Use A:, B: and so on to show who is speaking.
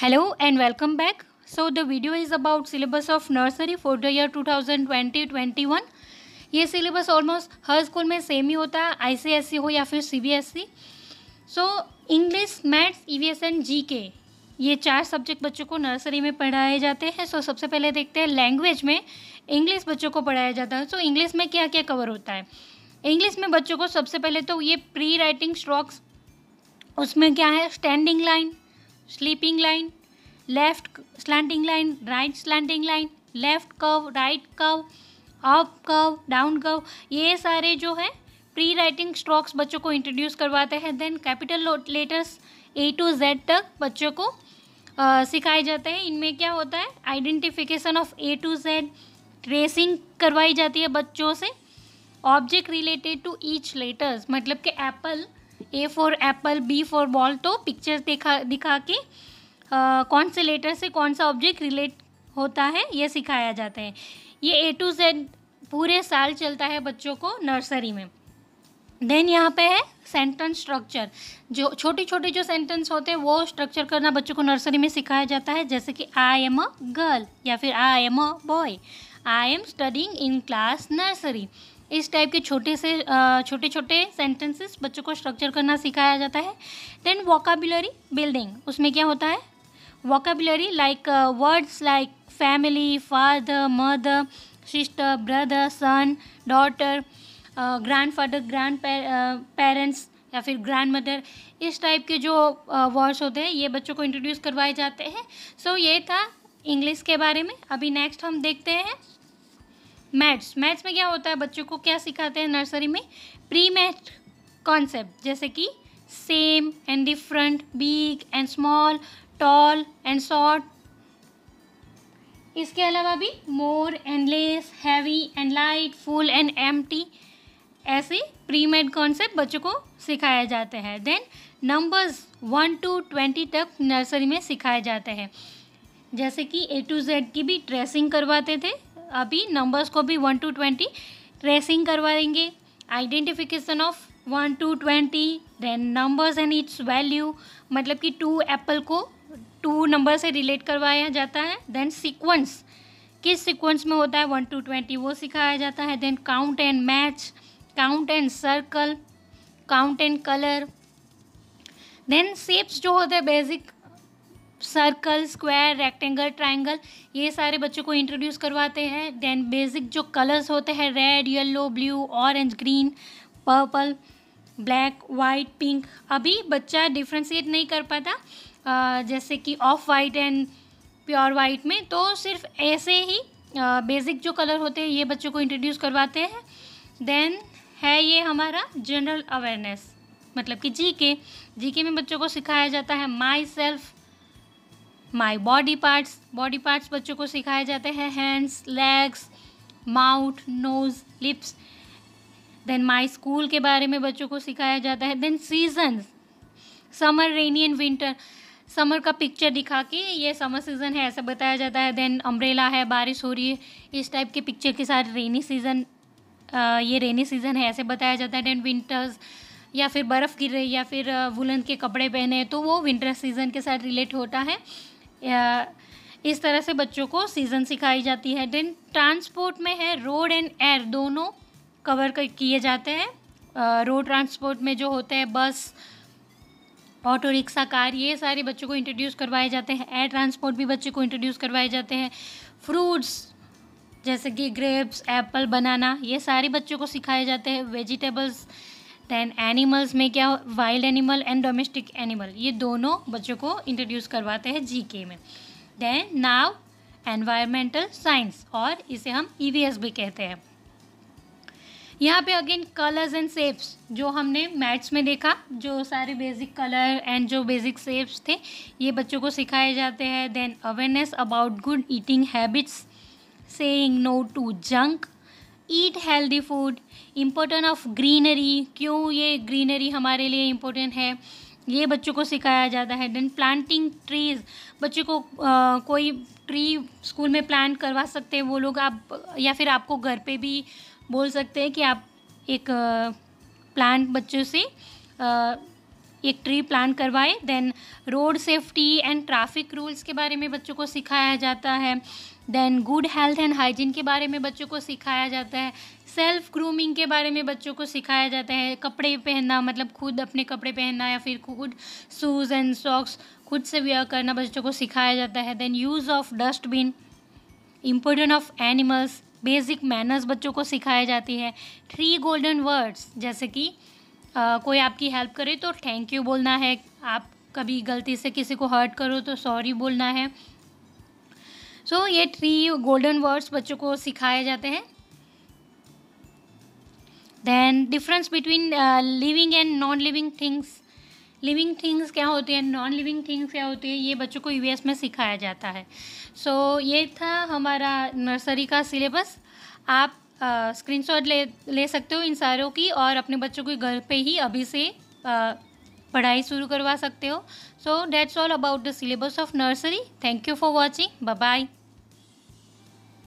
A: Hello and welcome back. So the video is about syllabus of nursery for the year 2020-21. ये syllabus almost हर school में same ही होता है ICSE हो या फिर CBSE so English maths EVS and GK ये चार सब्जेक्ट बच्चों को नर्सरी में पढ़ाए जाते हैं. सो so, सबसे पहले देखते हैं लैंग्वेज में इंग्लिश बच्चों को पढ़ाया जाता है. सो so, इंग्लिश में क्या क्या कवर होता है? इंग्लिश में बच्चों को सबसे पहले तो ये प्री राइटिंग स्ट्रोक्स उसमें क्या है? Standing line sleeping line, left slanting line, right slanting line, left curve right curve up curve down curve ये सारे जो है प्री राइटिंग स्ट्रोक्स बच्चों को इंट्रोड्यूस करवाते हैं then capital letters A to Z तक बच्चों को सिखाए जाते हैं। इनमें क्या होता है? Identification of A to Z tracing करवाई जाती है बच्चों से। Object related to each letters मतलब कि apple A for apple B for ball तो पिक्चर्स दिखा दिखा के आ, कौन से लेटर से कौन सा ऑब्जेक्ट रिलेट होता है ये सिखाया जाता है। ये ए टू जेड पूरे साल चलता है बच्चों को नर्सरी में। देन यहाँ पे है सेंटेंस स्ट्रक्चर जो छोटे छोटे जो सेंटेंस होते हैं वो स्ट्रक्चर करना बच्चों को नर्सरी में सिखाया जाता है। जैसे कि आई एम अ गर्ल या फिर I am a boy I am studying in class nursery इस टाइप के छोटे से छोटे छोटे सेंटेंसेस बच्चों को स्ट्रक्चर करना सिखाया जाता है। देन वॉकाबुलरी बिल्डिंग उसमें क्या होता है? Vocabulary like words like family father mother sister brother son daughter grandfather grandparents या फिर ग्रैंड मदर इस टाइप के जो वर्ड्स होते हैं ये बच्चों को इंट्रोड्यूस करवाए जाते हैं। सो so, ये था इंग्लिश के बारे में। अभी नेक्स्ट हम देखते हैं। मैथ्स। मैथ्स में क्या होता है, बच्चों को क्या सिखाते हैं नर्सरी में? प्री मैथ कॉन्सेप्ट जैसे कि same and different big and small tall and short इसके अलावा भी more and less heavy and light full and empty ऐसे प्री मेड कॉन्सेप्ट बच्चों को सिखाया जाते हैं। Then numbers one to twenty तक नर्सरी में सिखाए जाते हैं। जैसे कि ए टू जेड की भी ट्रेसिंग करवाते थे। अभी नंबर्स को भी वन टू ट्वेंटी ट्रेसिंग करवाएँगे identification of one to twenty then numbers and its value मतलब कि टू एप्पल को टू नंबर से रिलेट करवाया जाता है देन सीक्वेंस किस सीक्वेंस में होता है वन टू ट्वेंटी वो सिखाया जाता है then count and match count and circle count and colour then shapes जो होते हैं basic circle square rectangle triangle ये सारे बच्चों को इंट्रोड्यूस करवाते हैं। देन बेसिक जो कलर्स होते हैं red yellow blue orange green purple black white pink अभी बच्चा डिफ्रेंशिएट नहीं कर पाता। जैसे कि off white and pure white में तो सिर्फ़ ऐसे ही बेसिक जो कलर होते हैं, ये बच्चों को इंट्रोड्यूस करवाते हैं। देन है ये हमारा जनरल अवेयरनेस मतलब कि जी के जी के में बच्चों को सिखाया जाता है my self my body parts body parts बच्चों को सिखाए जाते हैं। Hands legs mouth nose lips then my school के बारे में बच्चों को सिखाया जाता है। Then season summer rainy and winter summer का पिक्चर दिखा के ये समर सीज़न है, ऐसा बताया जाता है। देन अम्ब्रेला है, बारिश हो रही है। इस टाइप के पिक्चर के साथ रेनी सीज़न ये रेनी सीज़न है, ऐसे बताया जाता है। देन विंटर्स या फिर बर्फ़ गिर रही है, या फिर वुलन के कपड़े पहने तो वो विंटर सीज़न के साथ रिलेट होता है। इस तरह से बच्चों को सीज़न सिखाई जाती है। देन ट्रांसपोर्ट में है रोड एंड एयर दोनों कवर किए जाते हैं। रोड ट्रांसपोर्ट में जो होते हैं बस ऑटो रिक्शा कार ये सारे बच्चों को इंट्रोड्यूस करवाए जाते हैं। एयर ट्रांसपोर्ट भी बच्चों को इंट्रोड्यूस करवाए जाते हैं। फ्रूट्स जैसे कि ग्रेप्स एप्पल बनाना ये सारे बच्चों को सिखाए जाते हैं। वेजिटेबल्स दैन एनिमल्स में क्या wild animal and domestic animal ये दोनों बच्चों को इंट्रोड्यूस करवाते हैं जीके में। देन नाव एनवायरमेंटल साइंस और इसे हम ई e भी कहते हैं। यहाँ पे अगेन कलर्स एंड सेप्स जो हमने मैथ्स में देखा, जो सारे बेसिक कलर एंड जो बेसिक सेप्स थे, ये बच्चों को सिखाए जाते हैं। Then awareness about good eating habits saying no to junk eat healthy food important of greenery क्यों ये ग्रीनरी हमारे लिए इम्पोर्टेंट है? ये बच्चों को सिखाया जाता है. देन प्लांटिंग ट्रीज़ बच्चों को आ, कोई ट्री स्कूल में प्लांट करवा सकते हैं. वो लोग आप या फिर आपको घर पे भी बोल सकते हैं कि आप एक प्लांट बच्चों से आ, एक ट्री प्लांट करवाए. Then road safety and traffic rules के बारे में बच्चों को सिखाया जाता है. Then good health and hygiene के बारे में बच्चों को सिखाया जाता है। सेल्फ ग्रूमिंग के बारे में बच्चों को सिखाया जाता है। कपड़े पहनना मतलब खुद अपने कपड़े पहनना या फिर खुद शूज़ एंड सॉक्स खुद से वेयर करना बच्चों को सिखाया जाता है। Then use of dustbin, important of animals, basic manners बच्चों को सिखाई जाती है। थ्री गोल्डन वर्ड्स, जैसे कि कोई आपकी हेल्प करे तो थैंक यू बोलना है। आप कभी गलती से किसी को हर्ट करो तो सॉरी बोलना है। सो so, ये थ्री गोल्डन वर्ड्स बच्चों को सिखाए जाते हैं। Then difference between living and non living things living things क्या होती है? नॉन लिविंग थिंग्स क्या होती है? ये बच्चों को यूएस में सिखाया जाता है। सो so, ये था हमारा नर्सरी का सिलेबस आप स्क्रीनशॉट ले ले सकते हो इन सारों की और अपने बच्चों को घर पे ही अभी से आ, पढ़ाई शुरू करवा सकते हो। So that's all about the syllabus of nursery thank you for watching bye